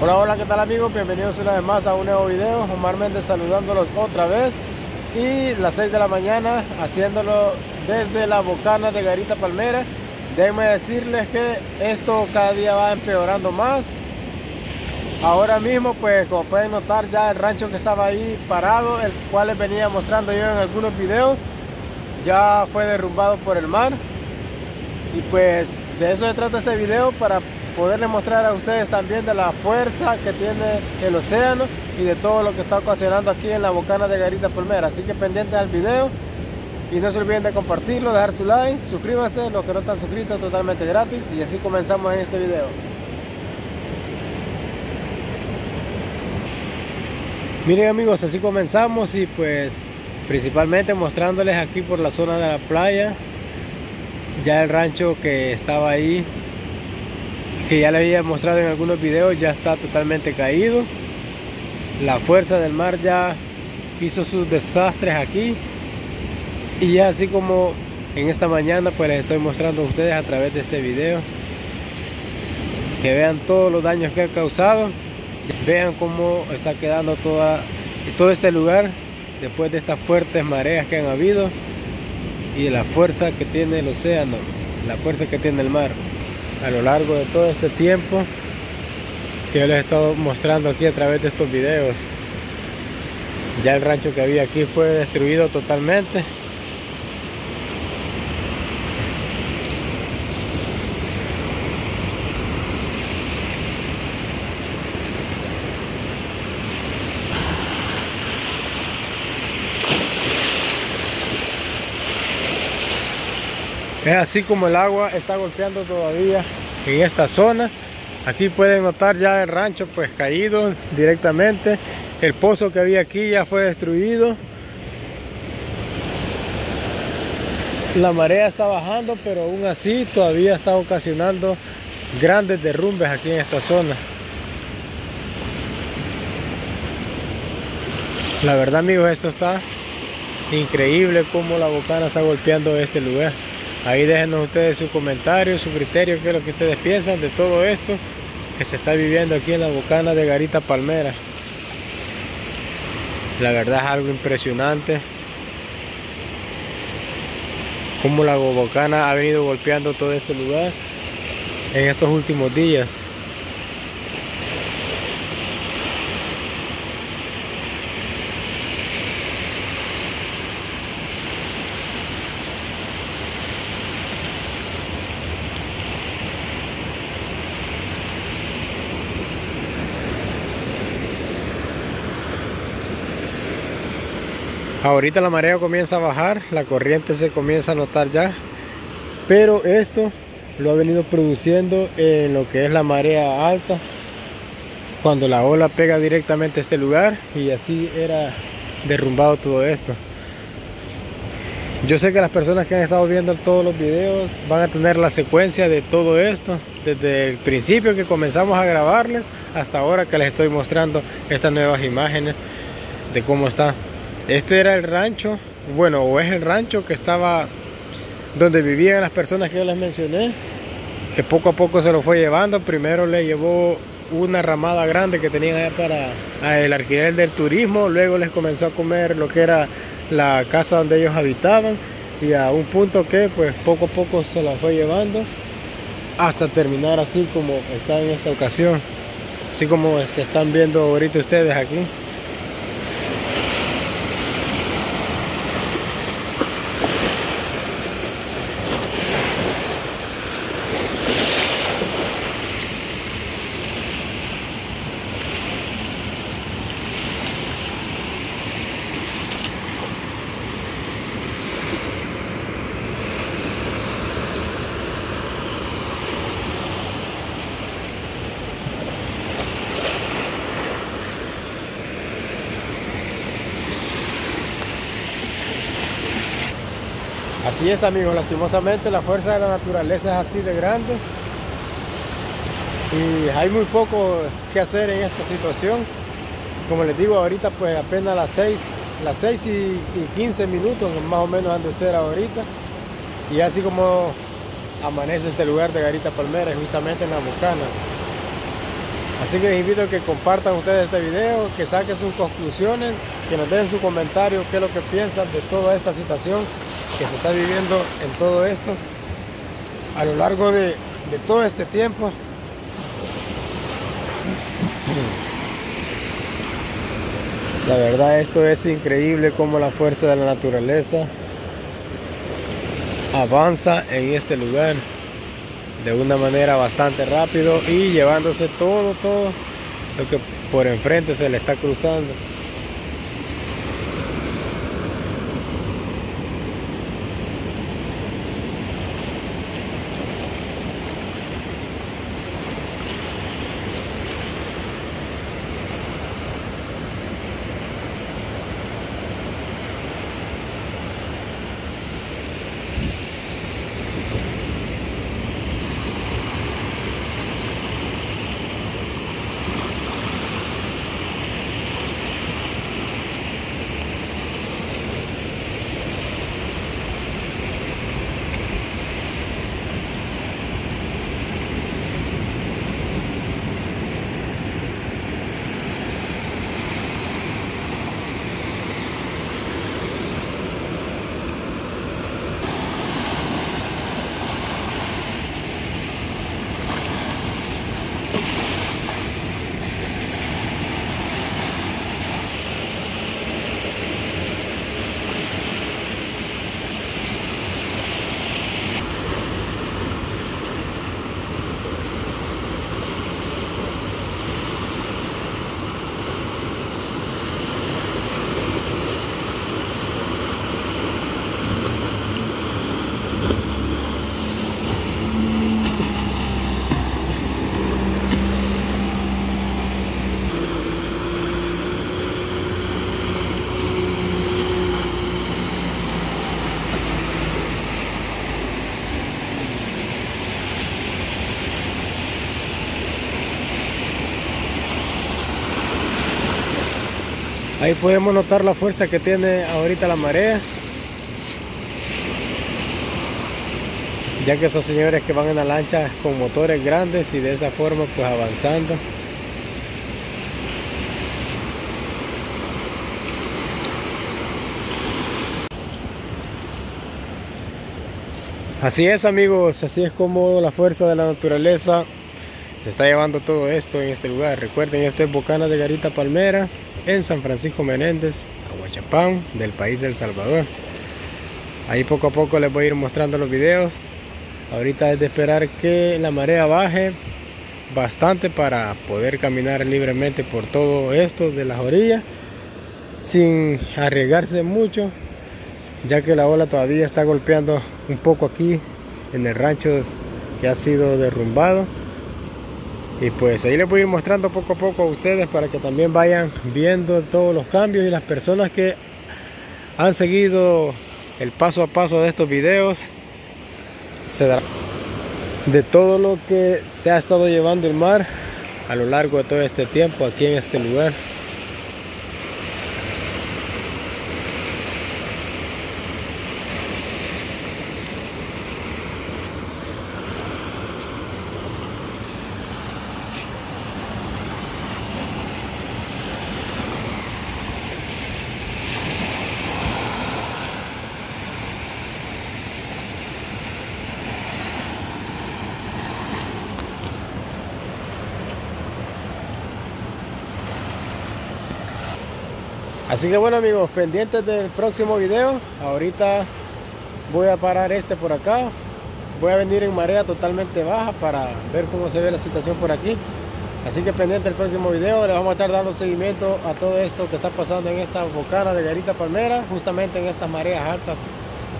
Hola, hola, ¿qué tal amigos? Bienvenidos una vez más a un nuevo video. Omar Méndez saludándolos otra vez. Y las 6 de la mañana haciéndolo desde la bocana de Garita Palmera. Déjenme decirles que esto cada día va empeorando más. Ahora mismo, pues como pueden notar, ya el rancho que estaba ahí parado, el cual les venía mostrando yo en algunos videos, ya fue derrumbado por el mar. Y pues de eso se trata este video para poderles mostrar a ustedes también de la fuerza que tiene el océano y de todo lo que está ocasionando aquí en la bocana de Garita Palmera. Así que pendientes al video y no se olviden de compartirlo, dejar su like, suscríbanse, los que no están suscritos totalmente gratis y así comenzamos en este video. Miren amigos, así comenzamos y pues principalmente mostrándoles aquí por la zona de la playa ya el rancho que estaba ahí que ya le había mostrado en algunos videos ya está totalmente caído. La fuerza del mar ya hizo sus desastres aquí. Y así como en esta mañana pues les estoy mostrando a ustedes a través de este video. Que vean todos los daños que ha causado. Vean cómo está quedando toda todo este lugar después de estas fuertes mareas que han habido. Y la fuerza que tiene el océano la fuerza que tiene el mar a lo largo de todo este tiempo que les he estado mostrando aquí a través de estos videos. Ya el rancho que había aquí fue destruido totalmente. Es así como el agua está golpeando todavía en esta zona. Aquí pueden notar ya el rancho pues caído directamente. El pozo que había aquí ya fue destruido. La marea está bajando, pero aún así todavía está ocasionando grandes derrumbes aquí en esta zona. La verdad amigos, esto está increíble como la bocana está golpeando este lugar. Ahí déjenos ustedes su comentario, su criterio, qué es lo que ustedes piensan de todo esto que se está viviendo aquí en la bocana de Garita Palmera. La verdad es algo impresionante. Cómo la bocana ha venido golpeando todo este lugar en estos últimos días. Ahorita la marea comienza a bajar la corriente se comienza a notar ya pero esto lo ha venido produciendo en lo que es la marea alta cuando la ola pega directamente a este lugar y así era derrumbado todo esto. Yo sé que las personas que han estado viendo todos los videos van a tener la secuencia de todo esto desde el principio que comenzamos a grabarles hasta ahora que les estoy mostrando estas nuevas imágenes de cómo está este era el rancho, bueno, o es el rancho que estaba donde vivían las personas que yo les mencioné, que poco a poco se lo fue llevando. Primero le llevó una ramada grande que tenían allá para el alquiler del turismo, luego les comenzó a comer lo que era la casa donde ellos habitaban y a un punto que pues poco a poco se la fue llevando hasta terminar así como está en esta ocasión, así como se están viendo ahorita ustedes aquí. Así es amigos, lastimosamente la fuerza de la naturaleza es así de grande y hay muy poco que hacer en esta situación. Como les digo ahorita pues apenas las 6, las 6 y, 15 minutos más o menos han de ser ahorita y así como amanece este lugar de Garita Palmera justamente en la Bocana. Así que les invito a que compartan ustedes este video, que saquen sus conclusiones, que nos den su comentario, qué es lo que piensan de toda esta situación que se está viviendo en todo esto a lo largo de, de todo este tiempo. La verdad esto es increíble como la fuerza de la naturaleza avanza en este lugar de una manera bastante rápido y llevándose todo, todo lo que por enfrente se le está cruzando. Ahí podemos notar la fuerza que tiene ahorita la marea. Ya que esos señores que van en la lancha con motores grandes y de esa forma pues avanzando. Así es amigos, así es como la fuerza de la naturaleza se está llevando todo esto en este lugar. Recuerden, esto es Bocana de Garita Palmera en San Francisco Menéndez, Aguachapán, del país del Salvador. Ahí poco a poco les voy a ir mostrando los videos. Ahorita es de esperar que la marea baje bastante para poder caminar libremente por todo esto de las orillas sin arriesgarse mucho ya que la ola todavía está golpeando un poco aquí en el rancho que ha sido derrumbado y pues ahí les voy a ir mostrando poco a poco a ustedes para que también vayan viendo todos los cambios y las personas que han seguido el paso a paso de estos videos se darán de todo lo que se ha estado llevando el mar a lo largo de todo este tiempo aquí en este lugar Así que bueno amigos, pendientes del próximo video. Ahorita voy a parar este por acá. Voy a venir en marea totalmente baja para ver cómo se ve la situación por aquí. Así que pendiente del próximo video, le vamos a estar dando seguimiento a todo esto que está pasando en esta bocana de Garita Palmera, justamente en estas mareas altas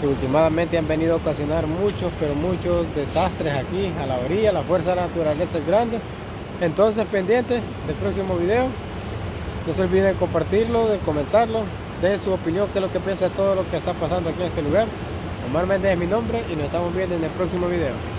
que últimamente han venido a ocasionar muchos, pero muchos desastres aquí a la orilla. La fuerza de la naturaleza es grande. Entonces pendiente del próximo video. No se olviden de compartirlo, de comentarlo, de su opinión, qué es lo que piensa de todo lo que está pasando aquí en este lugar. Omar Méndez es mi nombre y nos estamos viendo en el próximo video.